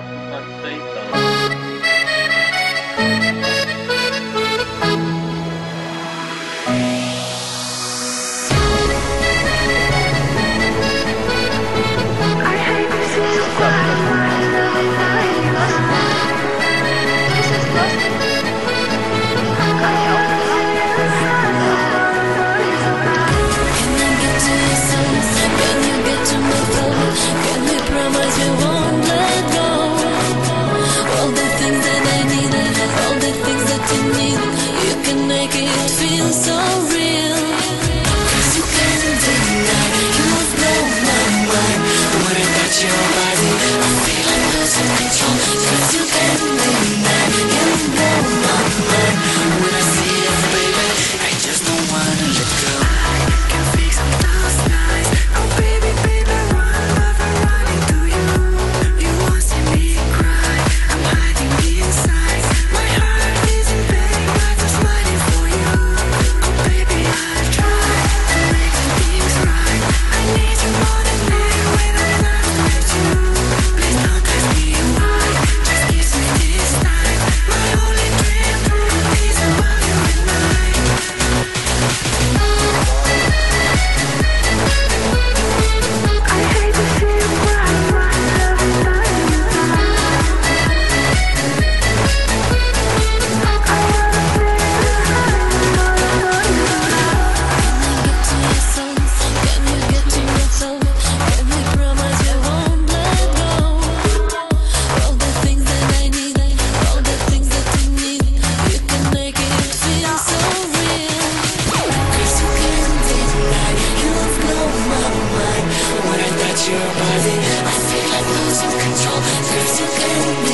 help Cause you your body. I feel like losing control There's a